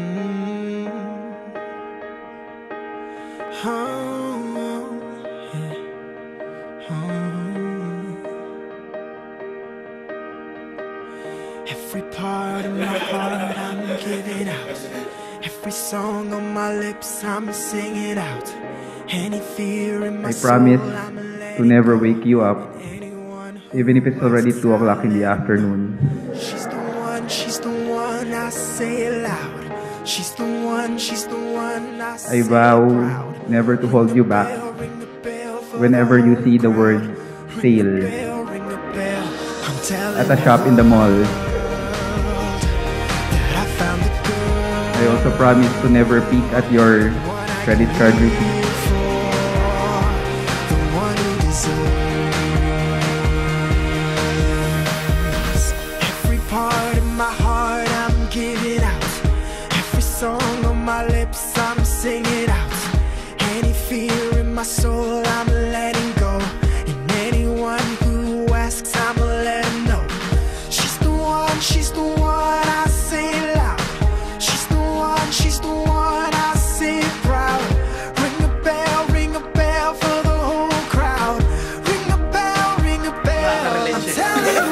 Mm-hmm. Oh, Every part of my heart I'm giving out. Every song on my lips I'm singing out. Any fear in my I promise to never wake you up, even if it's already 2 o'clock in the afternoon. She's the one, she's the one, I I vow never to hold you back whenever you see the word sale at a shop in the mall. I also promise to never peek at your credit card receipt. Fear in my soul I'm letting go. And anyone who asks I'ma let 'em know. She's the one, she's the one I say it loud. She's the one, she's the one I say it proud. Ring a bell, ring a bell for the whole crowd. Ring a bell, ring a bell. I'm telling you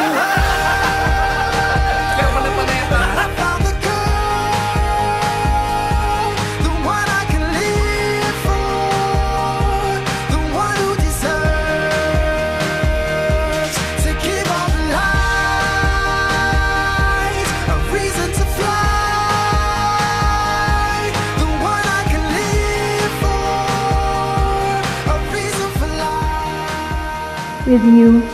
With you,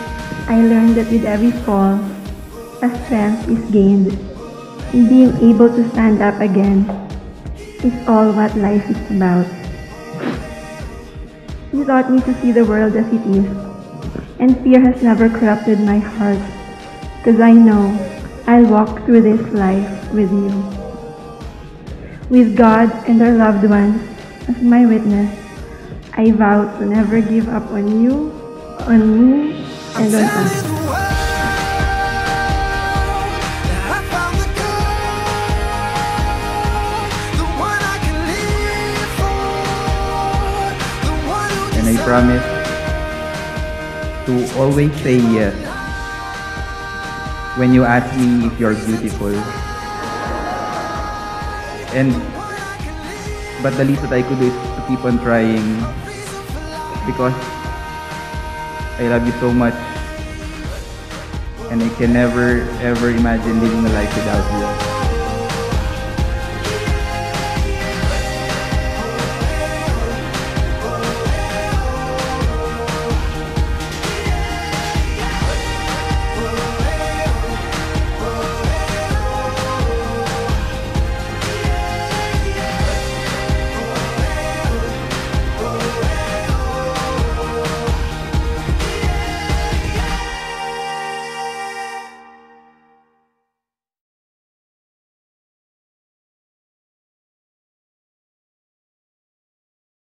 I learned that with every fall, a strength is gained. Being able to stand up again is all what life is about. You taught me to see the world as it is, and fear has never corrupted my heart, because I know I'll walk through this life with you. With God and our loved ones as my witness, I vow to never give up on you, on me, and And I promise to always say yes when you ask me if you're beautiful. And but the least that I could do is to keep on trying because I love you so much and I can never ever imagine living a life without you.